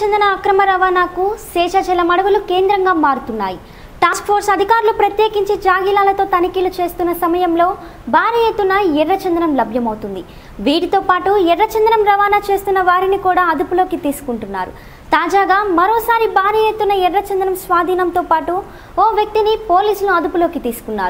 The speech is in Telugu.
చెందిన అక్రమ రవాణాకు శేషాచలం అడవులు కేంద్రంగా మారుతున్నాయి. టాస్క్ ఫోర్స్ అధికారులు ప్రత్యేకించి జాగిలాలతో తనిఖీలు చేస్తున్న సమయంలో భారీ ఎత్తున ఎర్రచందనం లభ్యమవుతుంది. వీటితో పాటు ఎర్రచందనం రవాణా చేస్తున్న వారిని కూడా అదుపులోకి తీసుకుంటున్నారు. తాజాగా మరోసారి భారీ ఎత్తున ఎర్రచందనం స్వాధీనంతో పాటు ఓ వ్యక్తిని పోలీసులు అదుపులోకి తీసుకున్నారు.